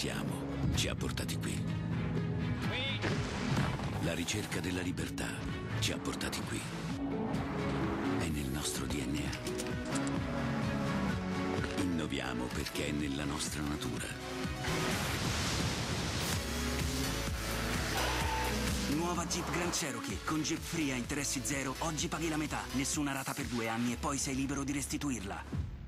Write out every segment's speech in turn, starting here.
siamo ci ha portati qui. La ricerca della libertà ci ha portati qui. È nel nostro DNA. Innoviamo perché è nella nostra natura. Nuova Jeep Grand Cherokee con Jeep Free a interessi zero. Oggi paghi la metà, nessuna rata per due anni e poi sei libero di restituirla.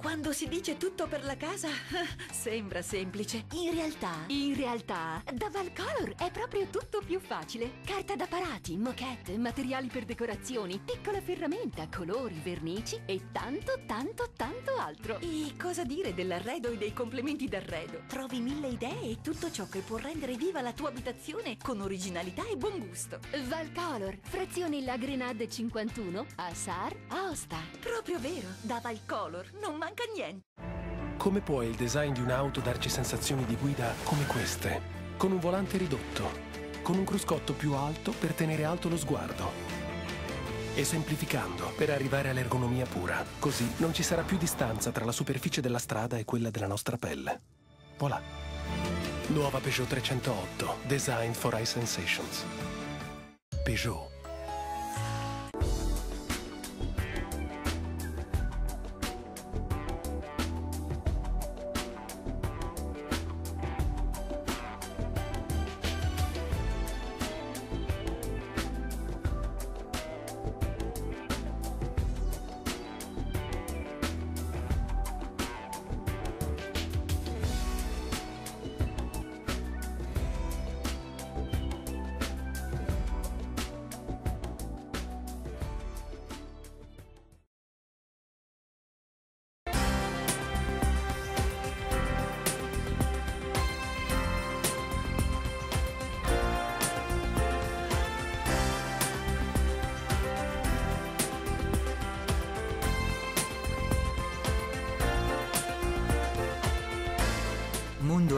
Quando si dice tutto per la casa, sembra semplice. In realtà, In realtà, da Valcolor è proprio tutto più facile. Carta da parati, moquette, materiali per decorazioni, piccola ferramenta, colori, vernici e tanto, tanto, tanto altro. E cosa dire dell'arredo e dei complementi d'arredo? Trovi mille idee e tutto ciò che può rendere viva la tua abitazione con originalità e buon gusto. Valcolor, frazione La Grenade 51, a Sar, Aosta. Proprio vero, da Valcolor non manca niente. Come può il design di un'auto darci sensazioni di guida come queste? Con un volante ridotto, con un cruscotto più alto per tenere alto lo sguardo. E semplificando per arrivare all'ergonomia pura. Così non ci sarà più distanza tra la superficie della strada e quella della nostra pelle. Voilà. Nuova Peugeot 308. Design for Eye Sensations. Peugeot.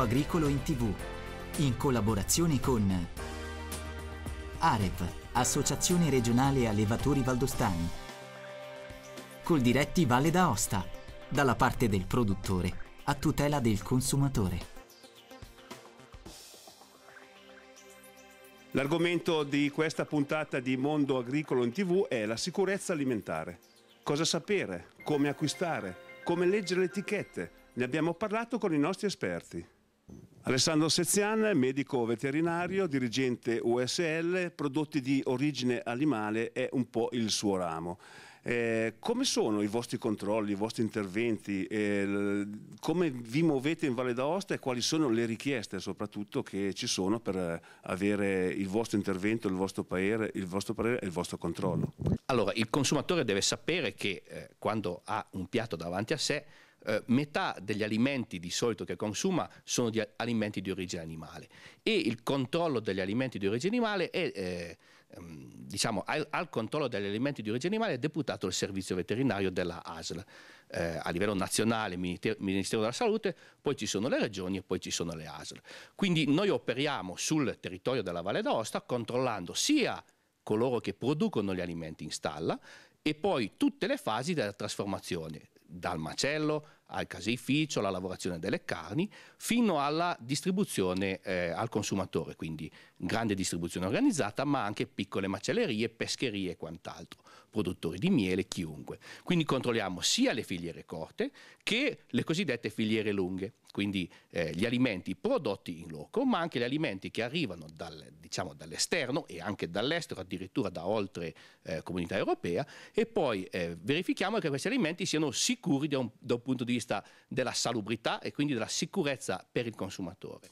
Agricolo in TV, in collaborazione con AREV, Associazione Regionale Allevatori Valdostani, Coldiretti Valle d'Aosta, dalla parte del produttore a tutela del consumatore. L'argomento di questa puntata di Mondo Agricolo in TV è la sicurezza alimentare. Cosa sapere, come acquistare, come leggere le etichette. Ne abbiamo parlato con i nostri esperti. Alessandro Sezian, medico veterinario, dirigente USL, prodotti di origine animale è un po' il suo ramo. Eh, come sono i vostri controlli, i vostri interventi? Eh, come vi muovete in Valle d'Aosta e quali sono le richieste soprattutto che ci sono per avere il vostro intervento, il vostro parere, il vostro parere e il vostro controllo? Allora, il consumatore deve sapere che eh, quando ha un piatto davanti a sé eh, metà degli alimenti di solito che consuma sono di alimenti di origine animale e il controllo degli alimenti di origine animale è eh, ehm, diciamo al, al, controllo degli alimenti di origine animale è deputato il servizio veterinario della ASL eh, a livello nazionale, Ministero, Ministero della Salute, poi ci sono le regioni e poi ci sono le ASL. Quindi noi operiamo sul territorio della Valle d'Aosta controllando sia coloro che producono gli alimenti in stalla e poi tutte le fasi della trasformazione, dal macello al caseificio, alla lavorazione delle carni, fino alla distribuzione eh, al consumatore, quindi grande distribuzione organizzata, ma anche piccole macellerie, pescherie e quant'altro, produttori di miele, chiunque. Quindi controlliamo sia le filiere corte che le cosiddette filiere lunghe, quindi eh, gli alimenti prodotti in loco, ma anche gli alimenti che arrivano dal, diciamo, dall'esterno e anche dall'estero, addirittura da oltre eh, comunità europea, e poi eh, verifichiamo che questi alimenti siano sicuri da un, da un punto di vista della salubrità e quindi della sicurezza per il consumatore.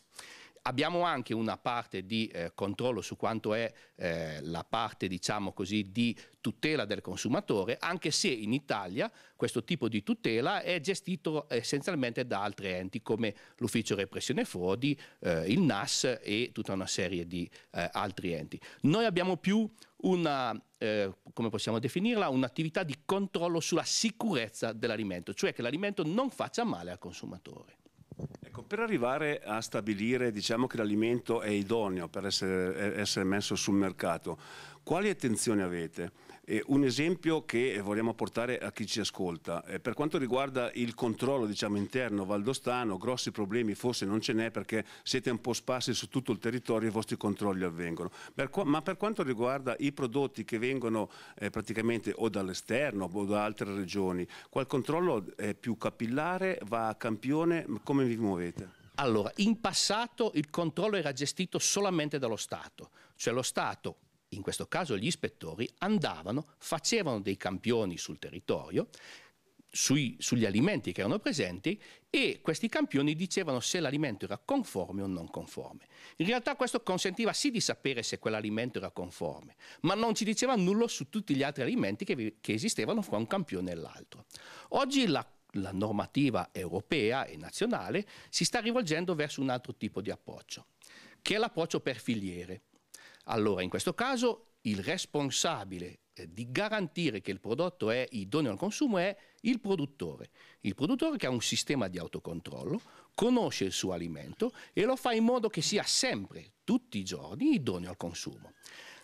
Abbiamo anche una parte di eh, controllo su quanto è eh, la parte, diciamo così, di tutela del consumatore, anche se in Italia questo tipo di tutela è gestito essenzialmente da altri enti come l'Ufficio Repressione Frodi, eh, il NAS e tutta una serie di eh, altri enti. Noi abbiamo più una, eh, come possiamo definirla, un'attività di controllo sulla sicurezza dell'alimento, cioè che l'alimento non faccia male al consumatore. Per arrivare a stabilire diciamo, che l'alimento è idoneo per essere, essere, messo sul mercato, quali attenzioni avete? Eh, un esempio che vogliamo portare a chi ci ascolta, eh, per quanto riguarda il controllo diciamo, interno valdostano, grossi problemi forse non ce n'è perché siete un po' sparsi su tutto il territorio e i vostri controlli avvengono, per ma per quanto riguarda i prodotti che vengono eh, praticamente o dall'esterno o da altre regioni, qual controllo è più capillare, va a campione, come vi muovete? Allora, in passato il controllo era gestito solamente dallo Stato, cioè lo Stato, in questo caso gli ispettori, andavano, facevano dei campioni sul territorio, sui, sugli alimenti che erano presenti e questi campioni dicevano se l'alimento era conforme o non conforme. In realtà questo consentiva sì di sapere se quell'alimento era conforme, ma non ci diceva nulla su tutti gli altri alimenti che, che esistevano fra un campione e l'altro. Oggi la la normativa europea e nazionale si sta rivolgendo verso un altro tipo di approccio, che è l'approccio per filiere. Allora, in questo caso, il responsabile eh, di garantire che il prodotto è idoneo al consumo è il produttore. Il produttore che ha un sistema di autocontrollo, conosce il suo alimento e lo fa in modo che sia sempre, tutti i giorni, idoneo al consumo.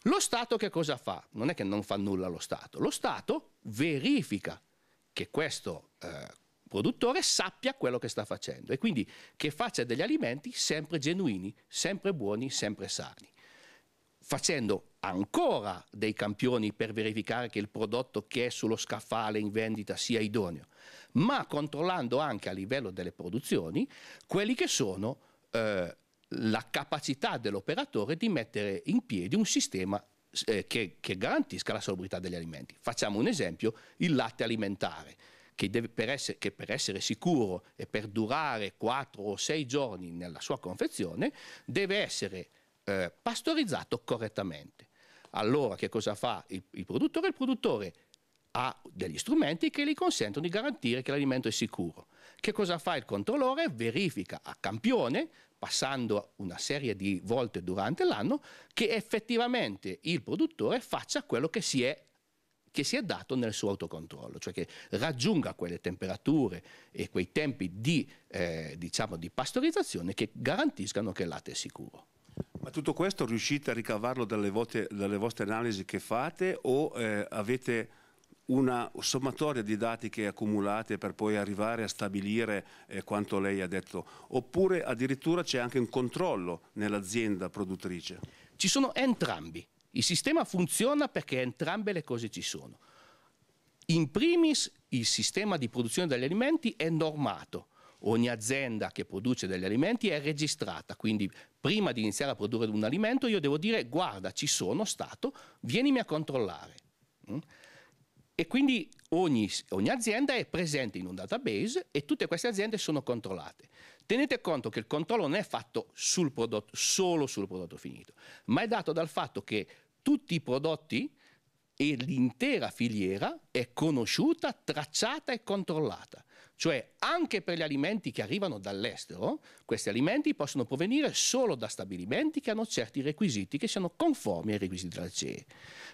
Lo Stato che cosa fa? Non è che non fa nulla lo Stato, lo Stato verifica che questo eh, produttore sappia quello che sta facendo e quindi che faccia degli alimenti sempre genuini, sempre buoni, sempre sani facendo ancora dei campioni per verificare che il prodotto che è sullo scaffale in vendita sia idoneo, ma controllando anche a livello delle produzioni quelli che sono eh, la capacità dell'operatore di mettere in piedi un sistema eh, che, che, garantisca la salubrità degli alimenti. Facciamo un esempio, il latte alimentare. Che, deve, per essere, che per essere sicuro e per durare 4 o 6 giorni nella sua confezione deve essere eh, pastorizzato correttamente. Allora che cosa fa il, il produttore? Il produttore ha degli strumenti che gli consentono di garantire che l'alimento è sicuro. Che cosa fa il controllore? Verifica a campione passando una serie di volte durante l'anno, che effettivamente il produttore faccia quello che si è che si è dato nel suo autocontrollo, cioè che raggiunga quelle temperature e quei tempi di, eh, diciamo, di pastorizzazione che garantiscano che il latte è sicuro. Ma tutto questo riuscite a ricavarlo dalle, vote, dalle vostre analisi che fate o eh, avete una sommatoria di dati che accumulate per poi arrivare a stabilire eh, quanto lei ha detto, oppure addirittura c'è anche un controllo nell'azienda produttrice? Ci sono entrambi. Il sistema funziona perché entrambe le cose ci sono. In primis il sistema di produzione degli alimenti è normato. Ogni azienda che produce degli alimenti è registrata, quindi prima di iniziare a produrre un alimento io devo dire guarda ci sono stato, vienimi a controllare. Mm? E quindi ogni, ogni, azienda è presente in un database e tutte queste aziende sono controllate. Tenete conto che il controllo non è fatto sul prodotto, solo sul prodotto finito, ma è dato dal fatto che tutti i prodotti e l'intera filiera è conosciuta, tracciata e controllata. Cioè anche per gli alimenti che arrivano dall'estero, questi alimenti possono provenire solo da stabilimenti che hanno certi requisiti che siano conformi ai requisiti della CE.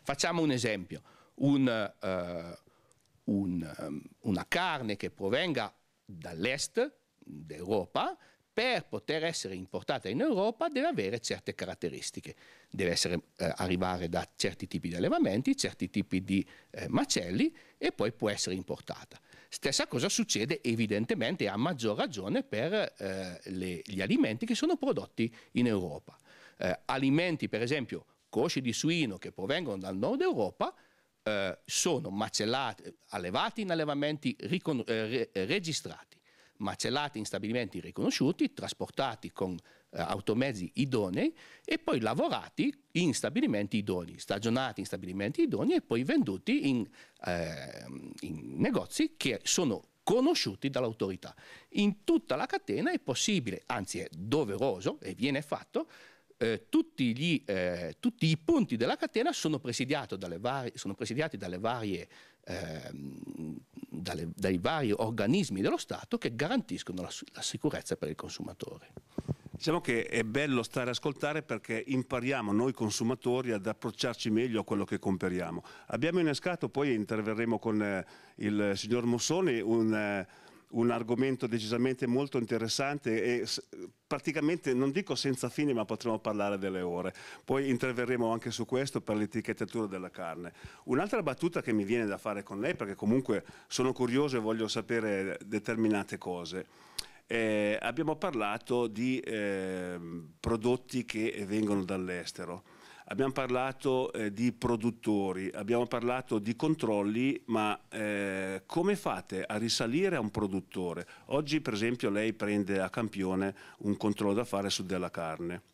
Facciamo un esempio un, uh, un, um, una carne che provenga dall'est d'Europa per poter essere importata in Europa deve avere certe caratteristiche. Deve essere, eh, arrivare da certi tipi di allevamenti, certi tipi di eh, macelli e poi può essere importata. Stessa cosa succede evidentemente a maggior ragione per eh, le, gli alimenti che sono prodotti in Europa. Eh, alimenti, per esempio, cosci di suino che provengono dal nord Europa, eh, sono macellati, allevati in allevamenti eh, re- registrati, macellati in stabilimenti riconosciuti, trasportati con automezzi idonei e poi lavorati in stabilimenti idonei, stagionati in stabilimenti idonei e poi venduti in, eh, in negozi che sono conosciuti dall'autorità. In tutta la catena è possibile, anzi è doveroso e viene fatto, eh, tutti, gli, eh, tutti, i punti della catena sono, varie, sono presidiati dalle varie, eh, dalle, dai vari organismi dello Stato che garantiscono la, la sicurezza per il consumatore. Diciamo che è bello stare a ascoltare perché impariamo noi consumatori ad approcciarci meglio a quello che comperiamo. Abbiamo innescato, poi interverremo con eh, il signor Mossoni, un, eh, un argomento decisamente molto interessante e praticamente non dico senza fine ma potremo parlare delle ore. Poi interverremo anche su questo per l'etichettatura della carne. Un'altra battuta che mi viene da fare con lei perché comunque sono curioso e voglio sapere determinate cose. Eh, abbiamo parlato di eh, prodotti che vengono dall'estero abbiamo parlato eh, di produttori, abbiamo parlato di controlli, ma eh, come fate a risalire a un produttore? Oggi per esempio lei prende a campione un controllo da fare su della carne.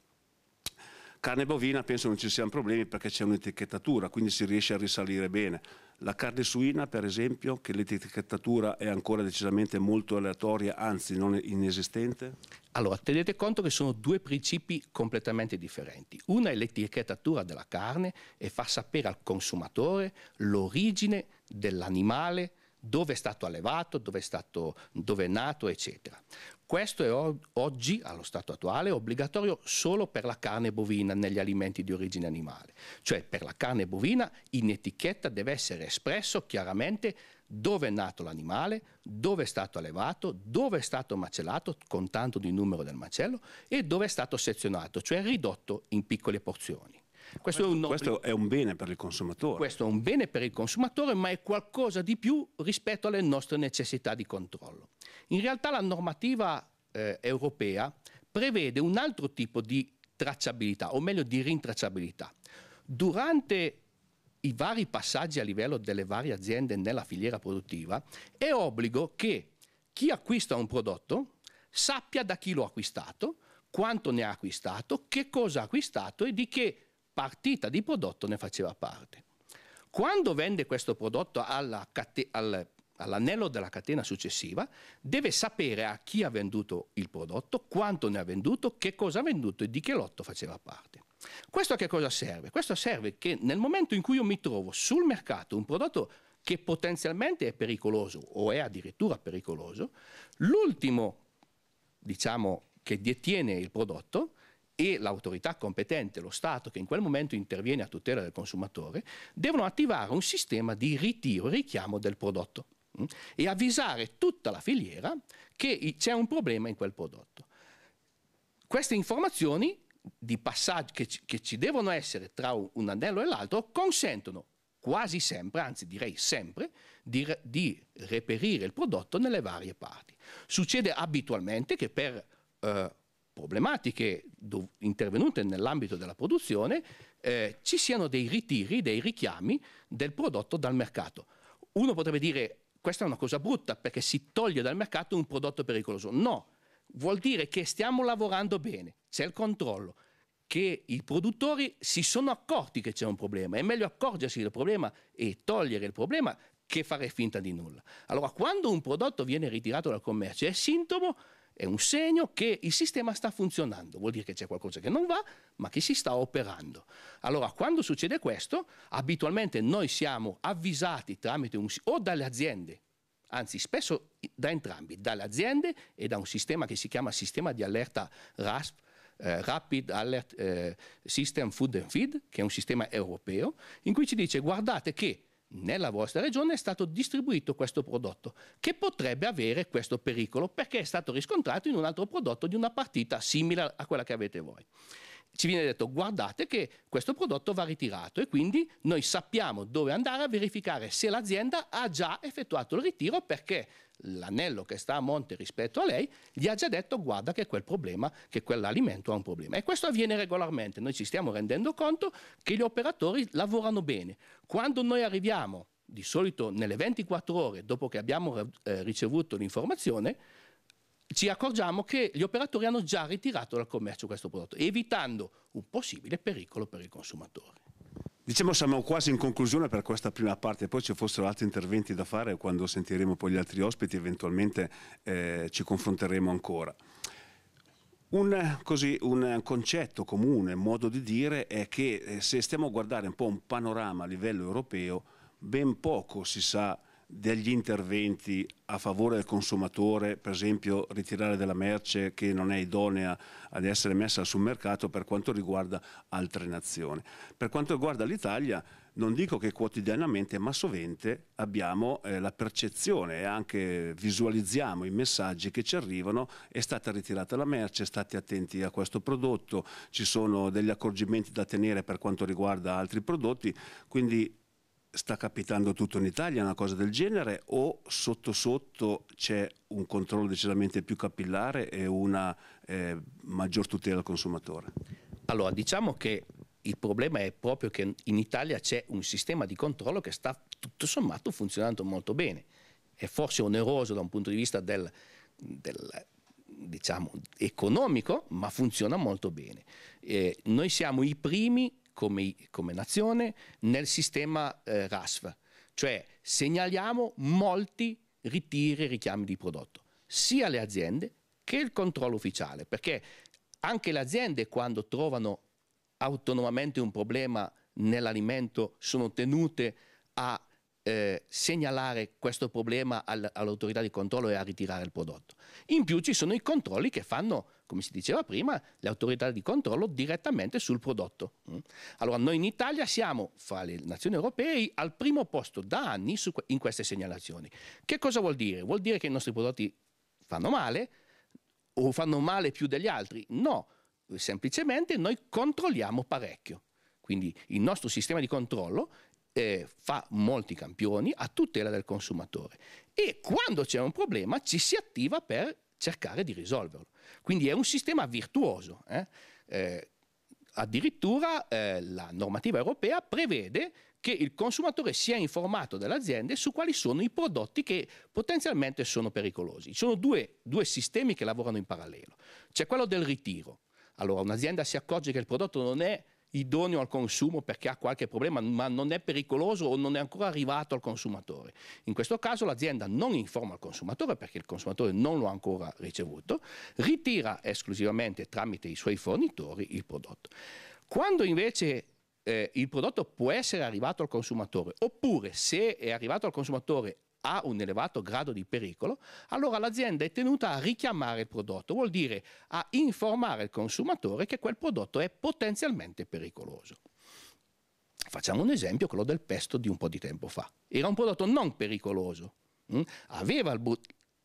Carne bovina penso non ci siano problemi perché c'è un'etichettatura, quindi si riesce a risalire bene. La carne suina, per esempio, che l'etichettatura è ancora decisamente molto aleatoria, anzi non inesistente? Allora, tenete conto che sono due principi completamente differenti. Una è l'etichettatura della carne e fa sapere al consumatore l'origine dell'animale, dove è stato allevato, dove è, stato, dove è nato, eccetera. Questo è oggi, allo stato attuale, obbligatorio solo per la carne bovina negli alimenti di origine animale. Cioè per la carne bovina in etichetta deve essere espresso chiaramente dove è nato l'animale, dove è stato allevato, dove è stato macellato, contando il numero del macello, e dove è stato sezionato, cioè ridotto in piccole porzioni. Questo, questo, è un, questo, è un, bene per il consumatore. Questo è un bene per il consumatore, ma è qualcosa di più rispetto alle nostre necessità di controllo. In realtà la normativa eh, europea prevede un altro tipo di tracciabilità, o meglio di rintracciabilità. Durante i vari passaggi a livello delle varie aziende nella filiera produttiva, è obbligo che chi acquista un prodotto sappia da chi l'ha acquistato, quanto ne ha acquistato, che cosa ha acquistato e di che partita di prodotto ne faceva parte. Quando vende questo prodotto alla cate- al all'anello della catena successiva, deve sapere a chi ha venduto il prodotto, quanto ne ha venduto, che cosa ha venduto e di che lotto faceva parte. Questo a che cosa serve? Questo serve che nel momento in cui io mi trovo sul mercato un prodotto che potenzialmente è pericoloso o è addirittura pericoloso, l'ultimo, diciamo, che detiene il prodotto e l'autorità competente, lo Stato che in quel momento interviene a tutela del consumatore, devono attivare un sistema di ritiro e richiamo del prodotto e avvisare tutta la filiera che c'è un problema in quel prodotto. Queste informazioni di passaggio che ci, che ci devono essere tra un anello e l'altro consentono quasi sempre, anzi direi sempre, di, di, reperire il prodotto nelle varie parti. Succede abitualmente che per eh, problematiche intervenute nell'ambito della produzione eh, ci siano dei ritiri, dei richiami del prodotto dal mercato. Uno potrebbe dire questa è una cosa brutta perché si toglie dal mercato un prodotto pericoloso. No, vuol dire che stiamo lavorando bene, c'è il controllo, che i produttori si sono accorti che c'è un problema. È meglio accorgersi del problema e togliere il problema che fare finta di nulla. Allora, quando un prodotto viene ritirato dal commercio è sintomo è un segno che il sistema sta funzionando, vuol dire che c'è qualcosa che non va, ma che si sta operando. Allora, quando succede questo, abitualmente noi siamo avvisati tramite un, o dalle aziende, anzi spesso da entrambi, dalle aziende e da un sistema che si chiama sistema di allerta RASP, eh, Rapid Alert eh, System Food and Feed, che è un sistema europeo, in cui ci dice guardate che nella vostra regione è stato distribuito questo prodotto che potrebbe avere questo pericolo perché è stato riscontrato in un altro prodotto di una partita simile a quella che avete voi. Ci viene detto guardate che questo prodotto va ritirato e quindi noi sappiamo dove andare a verificare se l'azienda ha già effettuato il ritiro perché l'anello che sta a monte rispetto a lei gli ha già detto guarda che quel problema, che quell'alimento ha un problema. E questo avviene regolarmente, noi ci stiamo rendendo conto che gli operatori lavorano bene. Quando noi arriviamo, di solito nelle 24 ore dopo che abbiamo eh, ricevuto l'informazione, ci accorgiamo che gli operatori hanno già ritirato dal commercio questo prodotto, evitando un possibile pericolo per il consumatore. Diciamo siamo quasi in conclusione per questa prima parte, poi ci fossero altri interventi da fare quando sentiremo poi gli altri ospiti, eventualmente eh, ci confronteremo ancora. Un, così, un, concetto comune, modo di dire, è che eh, se stiamo a guardare un po' un panorama a livello europeo, ben poco si sa degli interventi a favore del consumatore, per esempio ritirare della merce che non è idonea ad essere messa sul mercato per quanto riguarda altre nazioni. Per quanto riguarda l'Italia, non dico che quotidianamente, ma sovente abbiamo eh, la percezione e anche visualizziamo i messaggi che ci arrivano, è stata ritirata la merce, state attenti a questo prodotto, ci sono degli accorgimenti da tenere per quanto riguarda altri prodotti, quindi sta capitando tutto in Italia una cosa del genere o sotto sotto c'è un controllo decisamente più capillare e una eh, maggior tutela al consumatore? Allora, diciamo che il problema è proprio che in Italia c'è un sistema di controllo che sta tutto sommato funzionando molto bene. È forse oneroso da un punto di vista del, del diciamo, economico, ma funziona molto bene. Eh, noi siamo i primi come, come nazione nel sistema eh, RASF, cioè segnaliamo molti ritiri e richiami di prodotto, sia le aziende che il controllo ufficiale, perché anche le aziende quando trovano autonomamente un problema nell'alimento sono tenute a eh, segnalare questo problema all, all'autorità di controllo e a ritirare il prodotto. In più ci sono i controlli che fanno, come si diceva prima, le autorità di controllo direttamente sul prodotto. Mm. Allora noi in Italia siamo, fra le nazioni europee, al primo posto da anni su, in queste segnalazioni. Che cosa vuol dire? Vuol dire che i nostri prodotti fanno male o fanno male più degli altri? No, semplicemente noi controlliamo parecchio. Quindi il nostro sistema di controllo eh, fa molti campioni a tutela del consumatore e quando c'è un problema ci si attiva per cercare di risolverlo. Quindi è un sistema virtuoso. Eh? Eh, addirittura eh, la normativa europea prevede che il consumatore sia informato dalle aziende su quali sono i prodotti che potenzialmente sono pericolosi. Ci sono due, due sistemi che lavorano in parallelo. C'è quello del ritiro. Allora un'azienda si accorge che il prodotto non è idoneo al consumo perché ha qualche problema, ma non è pericoloso o non è ancora arrivato al consumatore. In questo caso l'azienda non informa il consumatore perché il consumatore non lo ha ancora ricevuto, ritira esclusivamente tramite i suoi fornitori il prodotto. Quando invece eh, il prodotto può essere arrivato al consumatore, oppure se è arrivato al consumatore ha un elevato grado di pericolo, allora l'azienda è tenuta a richiamare il prodotto, vuol dire a informare il consumatore che quel prodotto è potenzialmente pericoloso. Facciamo un esempio, quello del pesto di un po' di tempo fa. Era un prodotto non pericoloso, hm? aveva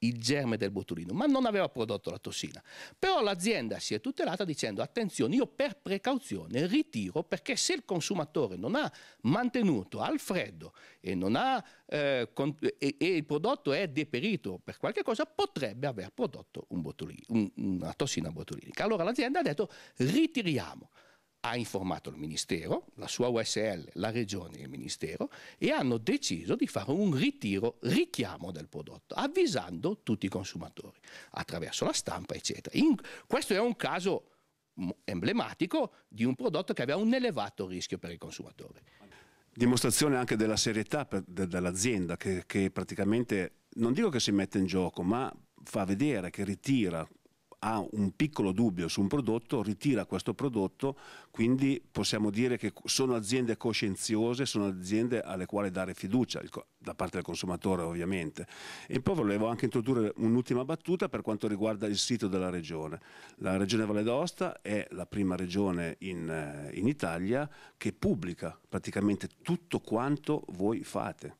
il, germe del botulino, ma non aveva prodotto la tossina. Però l'azienda si è tutelata dicendo attenzione, io per precauzione ritiro perché se il consumatore non ha mantenuto al freddo e, ha, eh, e, e il prodotto è deperito per qualche cosa, potrebbe aver prodotto un un, una tossina botulinica. Allora l'azienda ha detto ritiriamo ha informato il Ministero, la sua USL, la Regione e il Ministero e hanno deciso di fare un ritiro, richiamo del prodotto, avvisando tutti i consumatori attraverso la stampa, eccetera. In, questo è un caso emblematico di un prodotto che aveva un elevato rischio per il consumatore. Dimostrazione anche della serietà dell'azienda che, che praticamente, non dico che si mette in gioco, ma fa vedere che ritira ha un piccolo dubbio su un prodotto, ritira questo prodotto, quindi possiamo dire che sono aziende coscienziose, sono aziende alle quali dare fiducia da parte del consumatore ovviamente. E poi volevo anche introdurre un'ultima battuta per quanto riguarda il sito della regione. La regione Valle d'Aosta è la prima regione in, eh, in Italia che pubblica praticamente tutto quanto voi fate.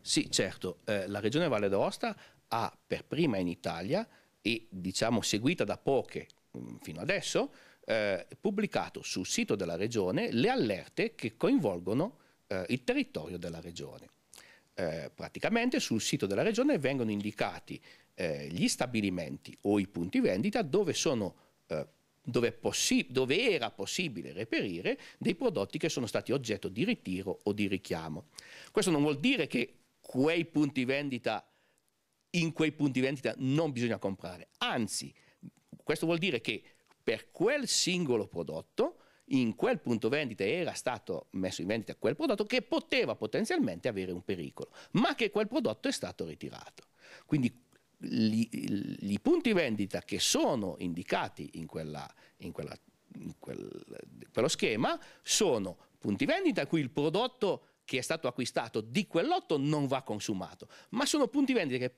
Sì, certo, eh, la regione Valle d'Aosta ha per prima in Italia e diciamo seguita da poche mm, fino adesso, eh, pubblicato sul sito della regione le allerte che coinvolgono eh, il territorio della regione. Eh, praticamente sul sito della regione vengono indicati eh, gli stabilimenti o i punti vendita dove, sono, eh, dove, dove era possibile reperire dei prodotti che sono stati oggetto di ritiro o di richiamo. Questo non vuol dire che quei punti vendita in quei punti vendita non bisogna comprare. Anzi, questo vuol dire che per quel singolo prodotto, in quel punto vendita era stato messo in vendita quel prodotto che poteva potenzialmente avere un pericolo, ma che quel prodotto è stato ritirato. Quindi i punti vendita che sono indicati in, quella, in, quella, in quel, quello schema sono punti vendita a cui il prodotto che è stato acquistato di quel lotto non va consumato, ma sono punti vendita che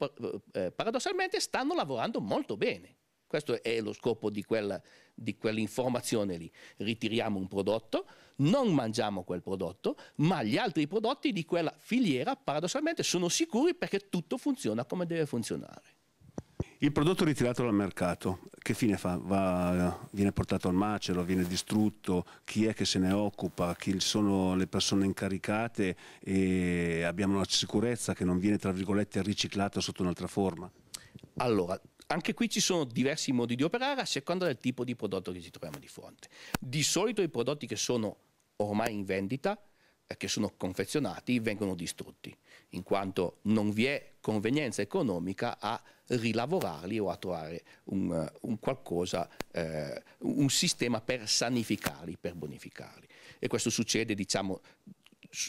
eh, paradossalmente stanno lavorando molto bene. Questo è lo scopo di, quella, di quell'informazione lì. Ritiriamo un prodotto, non mangiamo quel prodotto, ma gli altri prodotti di quella filiera paradossalmente sono sicuri perché tutto funziona come deve funzionare. Il prodotto ritirato dal mercato, che fine fa? Va, viene portato al macero, viene distrutto? Chi è che se ne occupa? Chi sono le persone incaricate? E abbiamo la sicurezza che non viene, tra virgolette, riciclato sotto un'altra forma? Allora, anche qui ci sono diversi modi di operare a seconda del tipo di prodotto che ci troviamo di fronte. Di solito i prodotti che sono ormai in vendita, eh, che sono confezionati, vengono distrutti, in quanto non vi è convenienza economica a rilavorarli o a trovare un, eh, un qualcosa, eh, un sistema per sanificarli, per bonificarli. E questo succede, diciamo,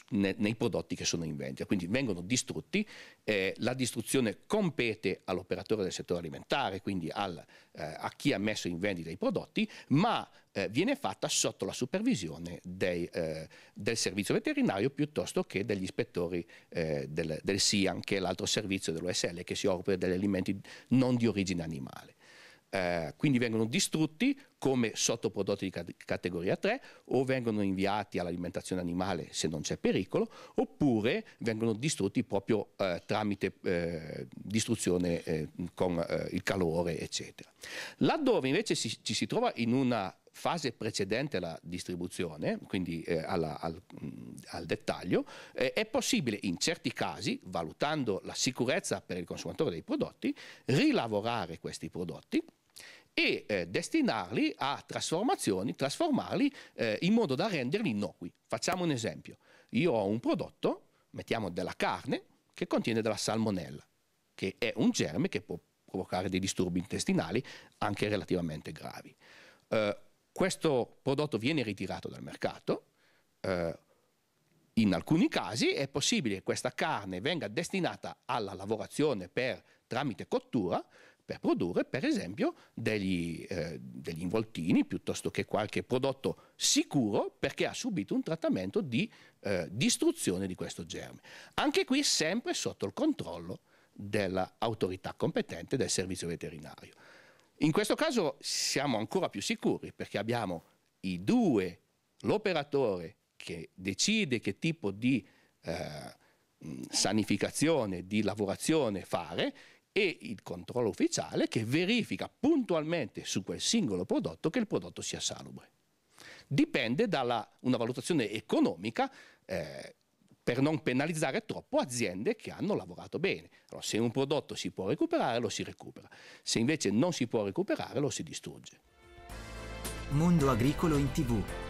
nei prodotti che sono in vendita, quindi vengono distrutti, eh, la distruzione compete all'operatore del settore alimentare, quindi al, eh, a chi ha messo in vendita i prodotti, ma eh, viene fatta sotto la supervisione dei, eh, del servizio veterinario piuttosto che degli ispettori eh, del, del SIAN, che è l'altro servizio dell'OSL che si occupa degli alimenti non di origine animale. Eh, quindi vengono distrutti come sottoprodotti di categoria 3 o vengono inviati all'alimentazione animale se non c'è pericolo oppure vengono distrutti proprio eh, tramite eh, distruzione eh, con eh, il calore eccetera. Laddove invece si, ci si trova in una fase precedente alla distribuzione, quindi eh, alla, al, mh, al, dettaglio, eh, è possibile in certi casi, valutando la sicurezza per il consumatore dei prodotti, rilavorare questi prodotti e eh, destinarli a trasformazioni, trasformarli eh, in modo da renderli innocui. Facciamo un esempio. Io ho un prodotto, mettiamo della carne, che contiene della salmonella, che è un germe che può provocare dei disturbi intestinali anche relativamente gravi. Eh, questo prodotto viene ritirato dal mercato. Eh, in alcuni casi è possibile che questa carne venga destinata alla lavorazione per, tramite cottura per produrre per esempio degli, eh, degli, involtini piuttosto che qualche prodotto sicuro perché ha subito un trattamento di eh, distruzione di questo germe. Anche qui sempre sotto il controllo dell'autorità competente del servizio veterinario. In questo caso siamo ancora più sicuri perché abbiamo i due, l'operatore che decide che tipo di eh, sanificazione, di lavorazione fare e il controllo ufficiale che verifica puntualmente su quel singolo prodotto che il prodotto sia salubre. Dipende da una valutazione economica eh, per non penalizzare troppo aziende che hanno lavorato bene. Allora, se un prodotto si può recuperare, lo si recupera. Se invece non si può recuperare, lo si distrugge. Mondo agricolo in tv